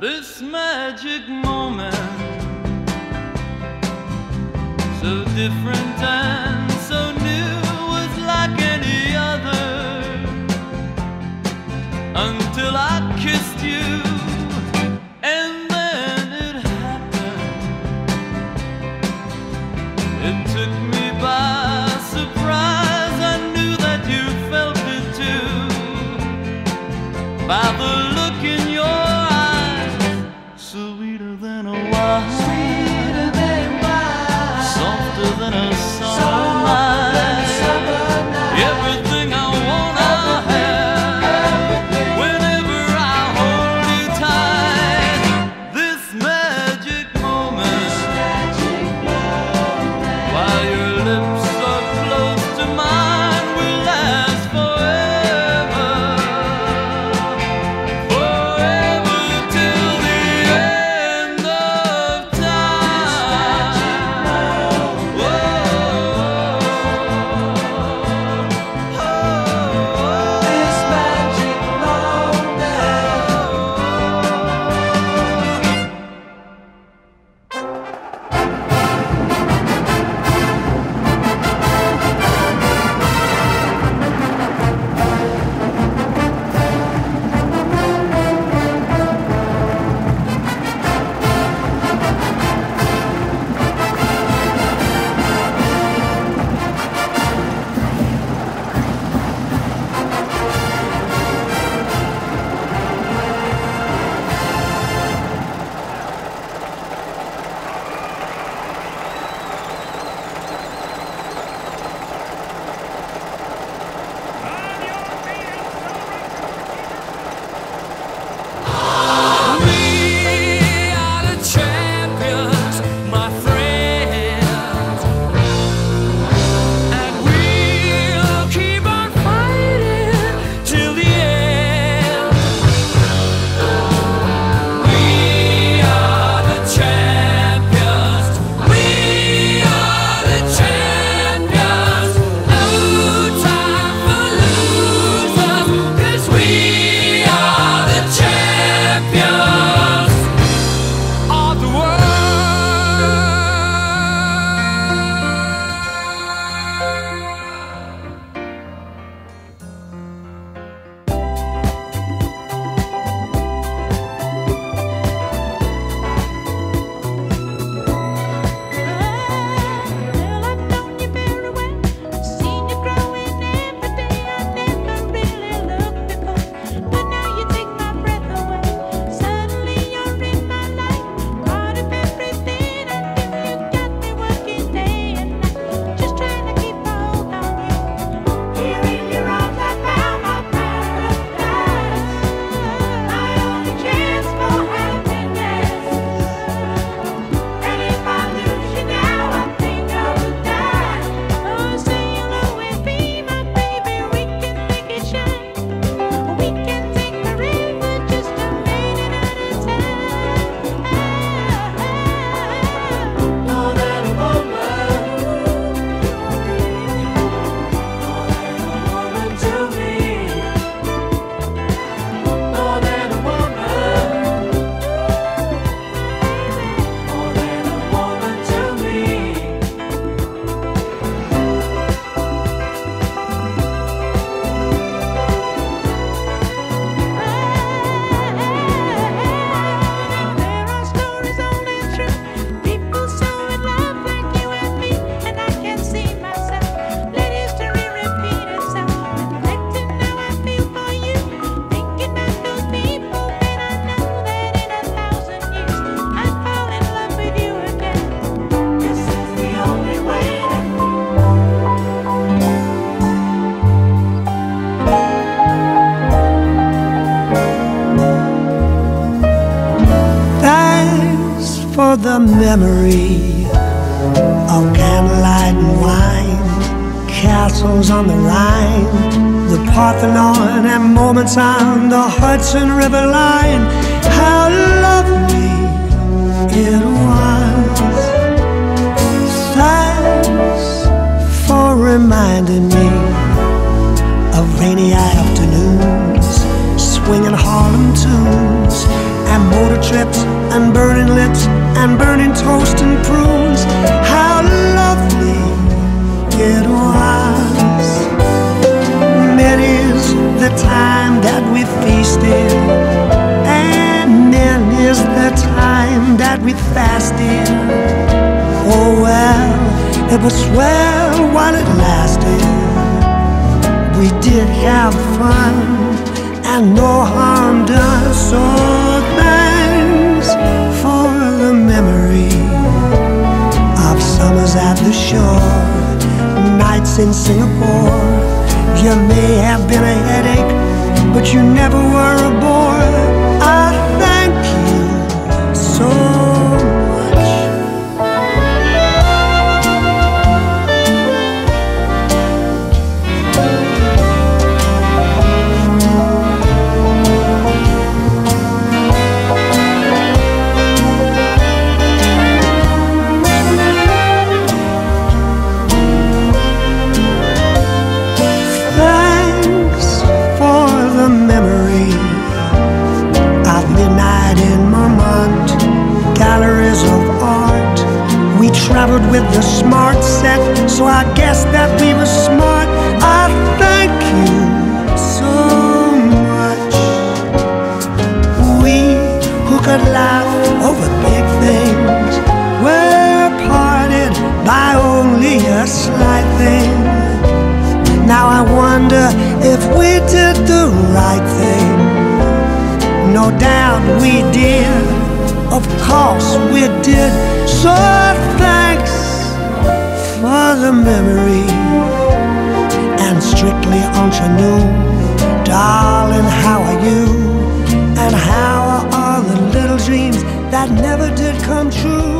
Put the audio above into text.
This magic moment, so different and so new, was like any other until I kissed you. the look in your memory of candlelight and wine, castles on the Rhine, the Parthenon, and moments on the Hudson River line. How lovely it was! Thanks for reminding me of rainy afternoons, swinging Harlem tunes and motor trips and burning lips and burning toast and prunes. How lovely it was. That is the time that we feasted, and then is the time that we fasted. Oh well, it was swell while it lasted. We did have fun and no harm shore, nights in Singapore. You may have been a headache, but you never were a bore. Traveled with the smart set, so I guess that we were smart. I thank you so much. We who could laugh over big things were parted by only a slight thing. Now I wonder if we did the right thing. No doubt we did. Of course we did. So the memory. And strictly ingenue. Darling, how are you? And how are all the little dreams that never did come true?